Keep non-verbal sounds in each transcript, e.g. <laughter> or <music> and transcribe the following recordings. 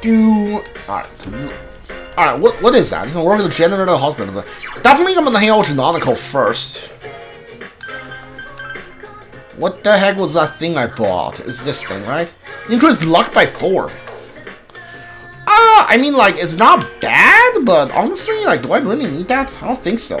do. Alright. Alright, what, what is that? You can work at the janitor at the hospital. Definitely I'm gonna hang out with Nanako first. What the heck was that thing I bought? It's this thing, right? Increase luck by 4. Uh, I mean, like, it's not bad, but honestly, like, do I really need that? I don't think so.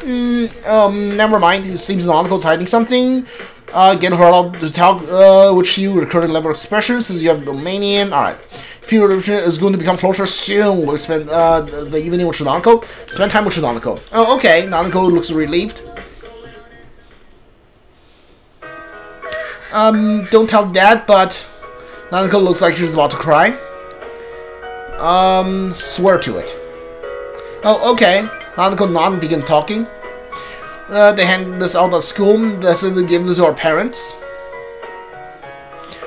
Mm, um, never mind. It seems Nanako's hiding something. Uh, get her out to tell uh, which you recurring level expression since you have Dominion. Alright. Future is going to become closer soon. We'll spend uh, the evening with Nanako. Spend time with Nanako. Oh, okay. Nanako looks relieved. Um, don't tell dad, but Nanako looks like she's about to cry. Um, swear to it. Oh, okay. Nanako and begin talking. Uh, they hand this out at school. They said they give it to our parents.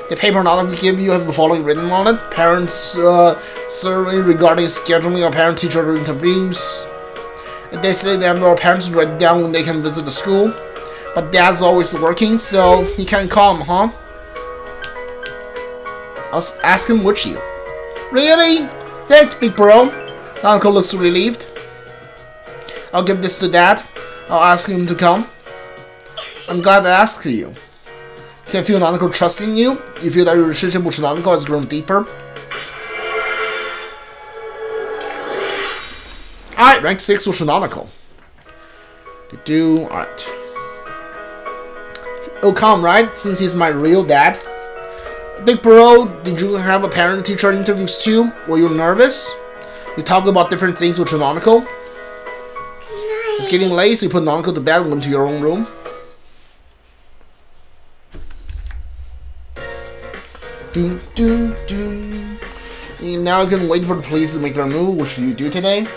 The paper Nanako give you has the following written on it. Parents uh, survey regarding scheduling of parent-teacher interviews. They say have our parents write down when they can visit the school. But dad's always working, so he can't come, huh? I'll ask him which you. Really? Thanks, big bro. Uncle looks relieved. I'll give this to dad. I'll ask him to come. I'm glad I asked you. Can feel Nanako trusting you? You feel that your relationship with Nanako has grown deeper? Alright, rank 6 with Nanako. To do, alright. It'll come, right? Since he's my real dad. Big bro, did you have a parent-teacher interviews too? Were you nervous? You talked about different things with Nanako? It's getting late, so you put Nanako to bed and went to your own room. Doom, doom, doom. And now you can wait for the police to make their move. Should you do today?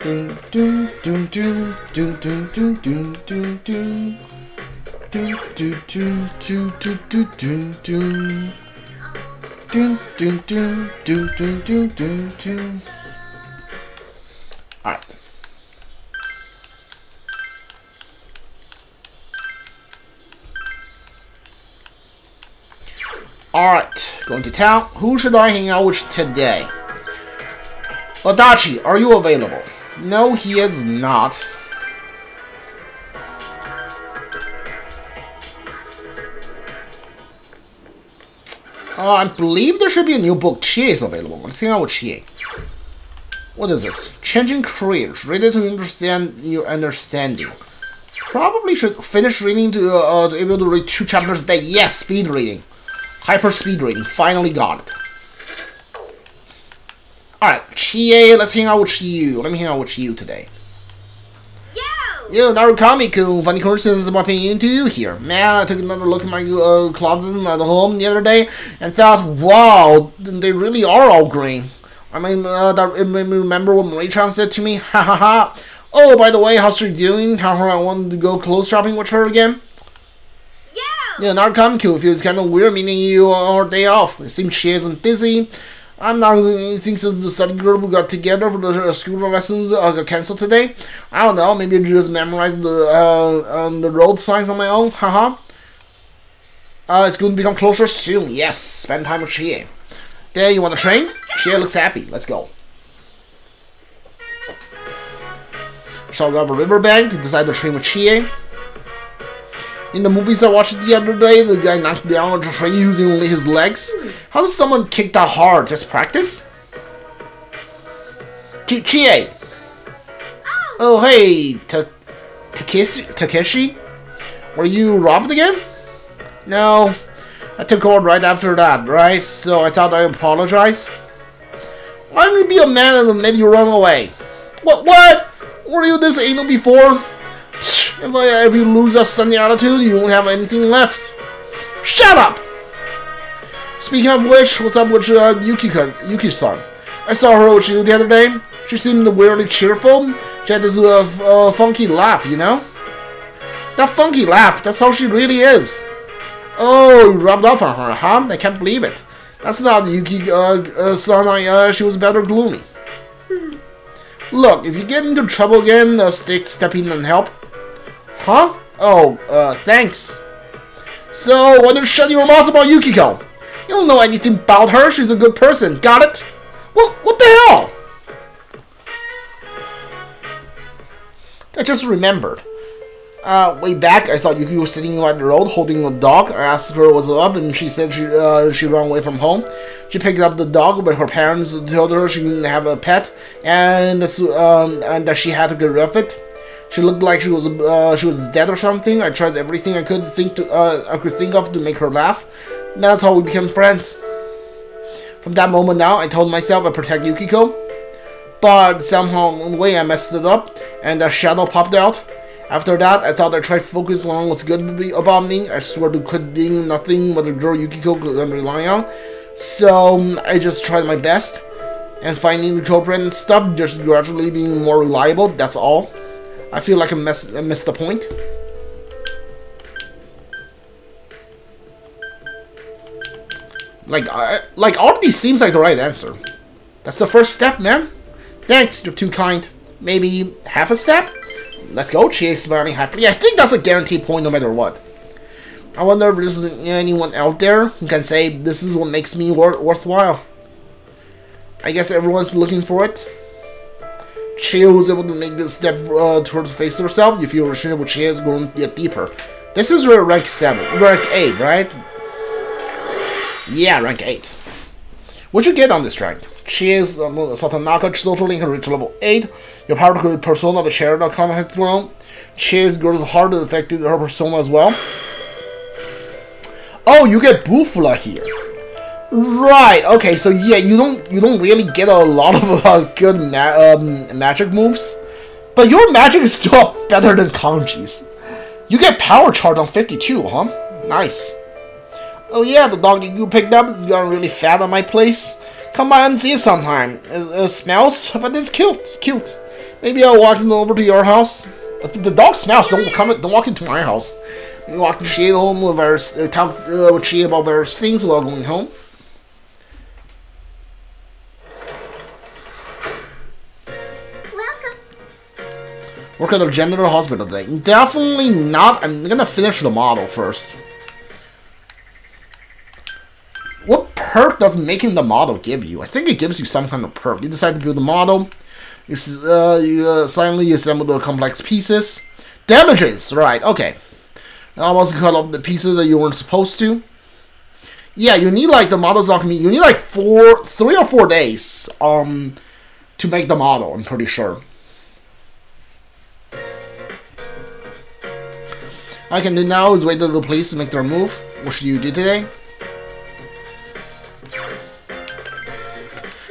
Doom, doom. Doom, doom, doom, doom, doom, doom, doom, doom. Alright. Alright, going to town. Who should I hang out with today? Adachi, are you available? No, he is not. Uh, I believe there should be a new book. Chie is available. Let's hang out with Chie. What is this? Changing careers. Ready to understand your understanding. Probably should finish reading to, uh, to able to read two chapters a day. Yes, speed reading. Hyper speed reading. Finally got it. Alright, Chie, let's hang out with you. Let me hang out with you today. Yo, Narukami-kun, funny coincidence bumping into you here. Man, I took another look at my uh, closet at home the other day and thought, wow, they really are all green. I mean, uh, that, it made me remember what Marie-chan said to me. Ha ha ha. Oh, by the way, how's she doing? How her I wanted to go clothes shopping with her again? Yeah, Narukami-kun feels kind of weird meeting you on her day off. It seems she isn't busy. I'm not doing anything since the study group got together for the uh, school lessons uh, got canceled today. I don't know, maybe I just memorized the uh, um, the road signs on my own. Haha. uh, it's going to become closer soon. Yes, spend time with Chie. There, you want to train? Chie looks happy. Let's go. Shall we grab a riverbank to decide to train with Chie? In the movies I watched the other day, the guy knocked down a tree using only his legs. How does someone kick that hard? Just practice? Ch Chie! Oh, oh hey, Takeshi? Takeshi? Were you robbed again? No, I took over right after that, right? So I thought I'd apologize. Why don't you be a man and let you run away? What? What? Were you this anal before? If, I, if you lose that sunny attitude, you won't have anything left. Shut up! Speaking of which, what's up with uh, Yuki-san? I saw her with you the other day. She seemed weirdly cheerful. She had this uh, uh, funky laugh, you know? That funky laugh, that's how she really is. Oh, you rubbed off on her, huh? I can't believe it. That's not Yuki, uh, uh, uh, she was better gloomy. Look, if you get into trouble again, uh, stick, step in and help. Huh? Oh, uh, thanks. So, why don't you shut your mouth about Yukiko? You don't know anything about her. She's a good person. Got it? What, what the hell? I just remembered. Uh, way back, I thought Yuki was sitting by the road holding a dog. I asked her what's up, and she said she uh, she ran away from home. She picked up the dog, but her parents told her she didn't have a pet, and um, and that she had to get rid of it. She looked like she was uh, she was dead or something. I tried everything I could think to uh, I could think of to make her laugh. That's how we became friends. From that moment now, I told myself I'd protect Yukiko. But somehow, the way, I messed it up, and a shadow popped out. After that, I thought I tried focus on what's good about me. I swear to quit being nothing but a girl Yukiko could rely on. So, I just tried my best. And finding the culprit and stuff, just gradually being more reliable, that's all. I feel like I, mess I missed the point. Like, I, like, these seems like the right answer. That's the first step, man. Thanks, you're too kind. Maybe half a step? Let's go, Chase smiling happily. I think that's a guaranteed point no matter what. I wonder if there's anyone out there who can say this is what makes me wor worthwhile. I guess everyone's looking for it. Chie was able to make this step uh, towards face herself. If You feel with Chie is going to get deeper. This is rank 7, rank 8, right? Yeah, rank 8. What'd you get on this rank? Cheers, um, Satonaka social link reach level 8. Your power to persona of share.com has grown. Cheers grows hard affected her persona as well. Oh, you get Bufula here. Right. Okay. So yeah, you don't you don't really get a lot of uh, good ma um, magic moves, but your magic is still <laughs> better than Kanji's. You get power charge on 52, huh? Nice. Oh yeah, the dog you picked up is gotten really fat on my place. Come by and see it sometime. It, it smells, but it's cute. Cute. Maybe I'll walk over to your house. The dog smells. Don't come. Don't walk into my house. You walk to Chie home with our uh, talk uh, with Chie about various things while going home. Work at the general hospital today. Definitely not. I'm gonna finish the model first. What perk does making the model give you? I think it gives you some kind of perk. You decide to build the model. You, uh, you uh, assemble the complex pieces. Damages, right, okay. Almost cut off the pieces that you weren't supposed to. Yeah, you need like the model's not gonna be, you need like four, three or four days um, to make the model, I'm pretty sure. I can do now is wait for the police to make their move. What should you do today?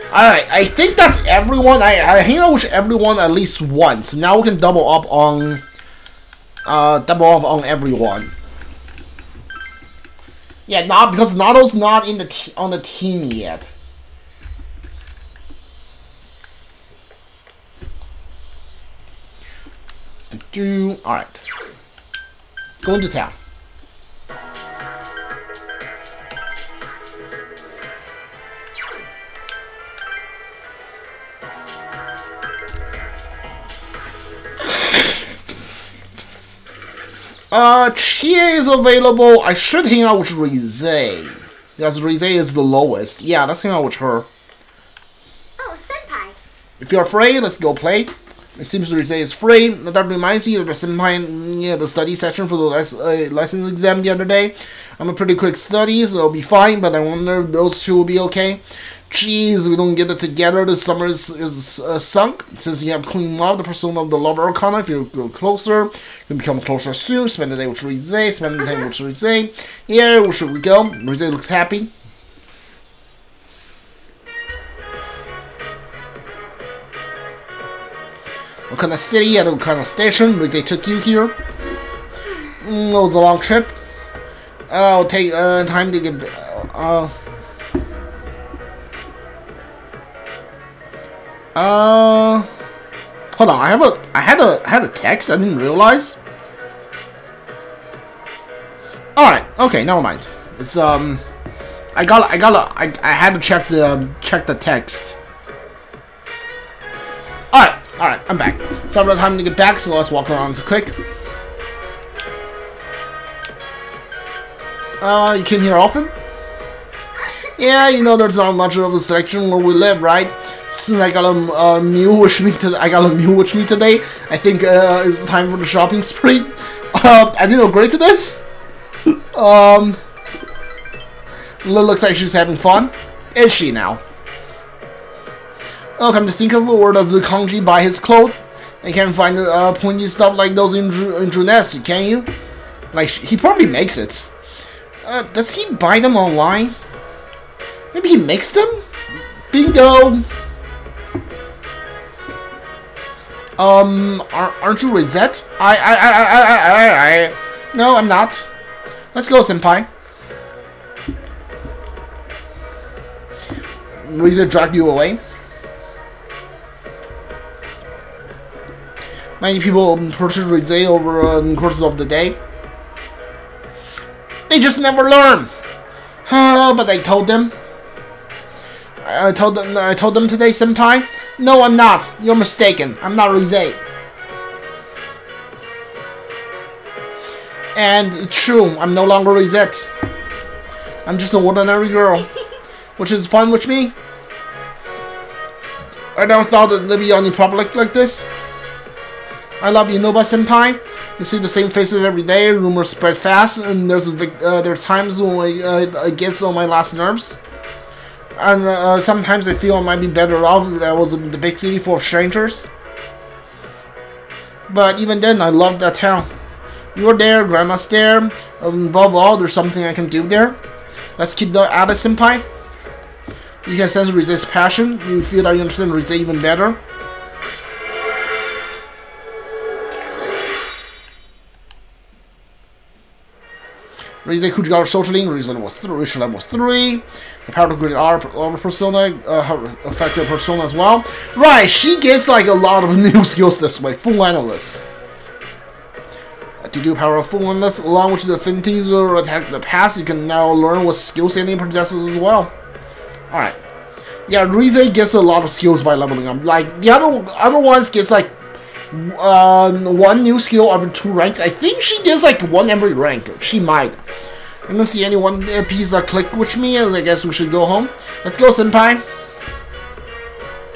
Alright, I think that's everyone. I, I hang out with everyone at least once. Now we can double up on... Uh, double up on everyone. Yeah, not because Naoto's not in the on the team yet. Do all right. Going to town. Uh, Chie is available. I should hang out with Rise. Because Rise is the lowest. Yeah, let's hang out with her. Oh, Senpai. If you're afraid, let's go play. It seems Rise is free. That reminds me of the Senpai, yeah, the study session for the les uh, exam the other day. I'm a pretty quick study, so it'll be fine, but I wonder if those two will be okay. Jeez, we don't get it together. The summer is, is uh, sunk. Since you have clean love, the persona of the lover arcana, if you go closer, you can become closer soon. Spend the day with Rise, spend the day with Rise. Yeah, where should we go? Rise looks happy. What kind of city at what kind of station? Rise took you here. Mm, it was a long trip. Uh, it'll take uh, time to get. Uh, Uh, hold on. I have a. I had a. I had a text. I didn't realize. All right. Okay. Never mind. It's um. I got. I got. I. I had to check the um, check the text. All right. All right. I'm back. So I'm got time to get back. So let's walk around quick. Uh, you came here often? Yeah, you know, there's not much of a selection where we live, right? Since I got a, a mule with me today, I got a mule with me today. I think uh, it's time for the shopping spree. Uh, I didn't agree to this. Um, looks like she's having fun. Is she now? Oh, come to think of it, where does the Kanji buy his clothes? I can't find uh, pointy stuff like those in, in Junes, can you? Like, he probably makes it. Uh, does he buy them online? Maybe he makes them? Bingo! Um, aren't you Risette? I, I, I, I, I, I, I, no, I'm not. Let's go, Senpai. Risette dragged you away. Many people purchase Rosé over uh, the course of the day. They just never learn. Uh, but I told them. I told them. I told them today, senpai. No, I'm not. You're mistaken. I'm not Rosé. And it's true. I'm no longer Risette. I'm just an ordinary girl, <laughs> which is fine with me. I never thought that there'd be any public like this. I love you, Nova Senpai. You see the same faces every day, rumors spread fast, and there's uh, there are times when uh, it gets on my last nerves. And uh, sometimes I feel I might be better off if I was in the big city full of strangers. But even then, I love that town. You're there, Grandma's there. Um, above all, there's something I can do there. Let's keep the Ada Senpai. You can sense Rise's passion. You feel that you understand Rize even better. Rise Kujikawa Shoteling, Rise level 3, Rise level 3. The power to grid our, our persona, uh, affected persona as well. Right, she gets like a lot of <laughs> new skills this way. Full analyst. To do power of full analyst, along with the affinities or attack the past, you can now learn what skills any possesses as well. Alright. Yeah, Rise gets a lot of skills by leveling up. Like, the other other ones gets like um, one new skill every two rank. I think she gets like one every rank. She might. I don't see any one piece that click with me. I guess we should go home. Let's go, Senpai.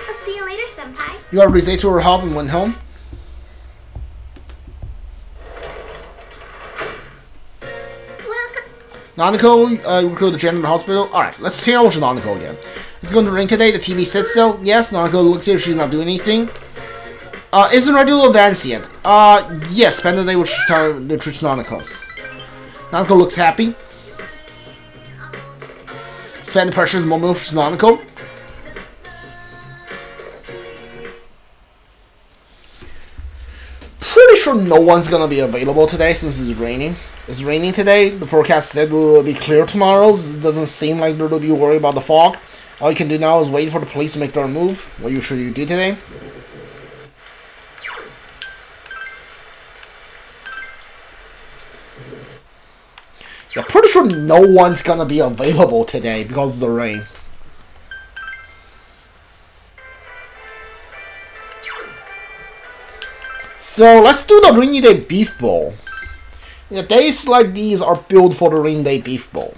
I'll see you later, Senpai. You already say to her help and went home. Welcome. Nanako, uh, recruit the general hospital. Alright, let's take over to Nanako again. It's going to ring today. The TV says so. Yes, Nanako looks here. She's not doing anything. Uh, isn't advance yet. Uh, yes, spend the day with the troops Nanako. Looks happy. Spend the precious moment with Nanako. Pretty sure no one's gonna be available today since it's raining. It's raining today. The forecast said it will be clear tomorrow. It doesn't seem like there will be worried about the fog. All you can do now is wait for the police to make their move. What you should you do today? Yeah, pretty sure no one's gonna be available today because of the rain. So let's do the rainy day beef bowl. Yeah, days like these are built for the rainy day beef bowl.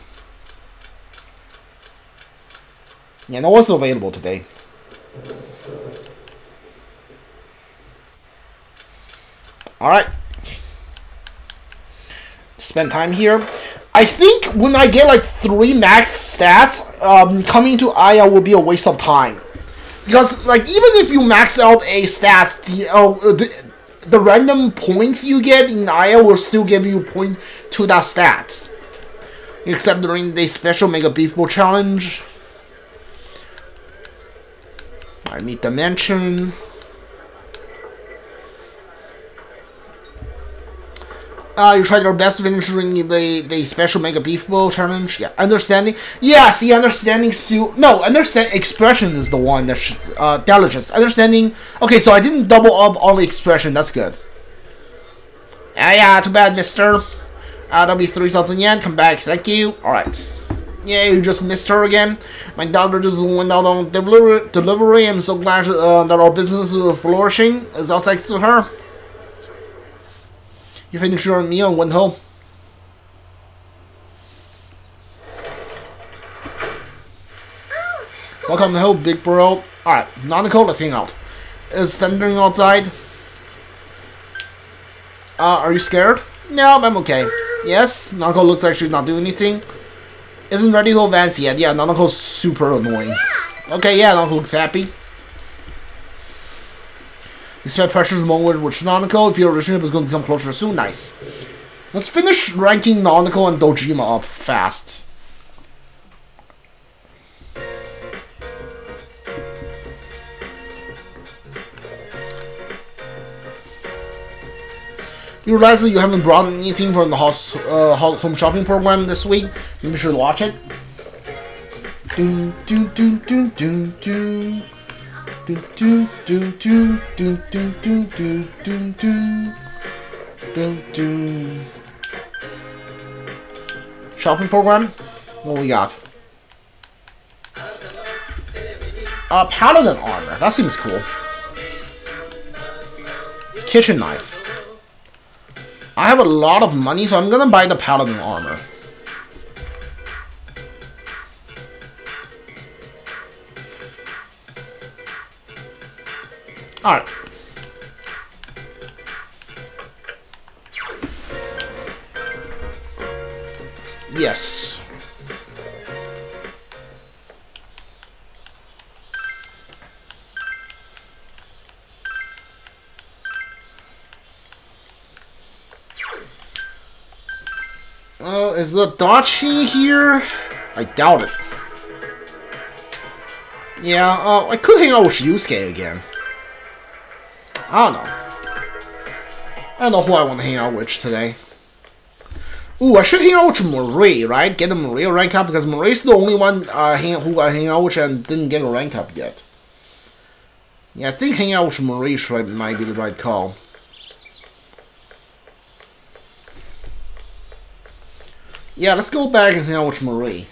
Yeah, no one's available today. Alright. Spend time here. I think when I get like three max stats, um, coming to Aiya will be a waste of time. Because like even if you max out a stats, the, uh, the, the random points you get in Aiya will still give you point to that stats. Except during the special Mega Beef Bowl challenge. I need dimension. Uh, you tried your best finish during the, the special Mega Beef Bowl challenge. Yeah, understanding. Yeah, see, understanding. Su no, understand. Expression is the one that should. Uh, diligence. Understanding. Okay, so I didn't double up on the expression. That's good. Ah, yeah, too bad, mister. Uh, that'll be 3,000 yen. Come back. Thank you. Alright. Yeah, you just missed her again. My daughter just went out on delivery. delivery. I'm so glad uh, that our business is flourishing. Is all thanks to her. Your meal and went home. Welcome to home, big bro. Alright, Nanako, let's hang out. Is thundering outside? Uh, are you scared? No, I'm okay. Yes, Nanako looks like she's not doing anything. Isn't ready to advance yet. Yeah, Nanako's super annoying. Okay, yeah, Nanako looks happy. Expect pressures moment with Nanako if your relationship is going to become closer soon. Nice. Let's finish ranking Nanako and Dojima up fast. You realize that you haven't brought anything from the house, uh, home shopping program this week? Maybe you should watch it. Do do do do do do. Do do do do do do do do. Shopping program? What we got? Uh, paladin armor. That seems cool. Kitchen knife. I have a lot of money, so I'm gonna buy the paladin armor. Alright. Yes. Uh, is the Dachi here? I doubt it. Yeah, uh, I could hang out with Yosuke again. I don't know. I don't know who I want to hang out with today. Ooh, I should hang out with Marie, right? Get a Marie rank up because Marie's the only one uh, hang, who I hang out with and didn't get a rank up yet. Yeah, I think hanging out with Marie should, might be the right call. Yeah, let's go back and hang out with Marie.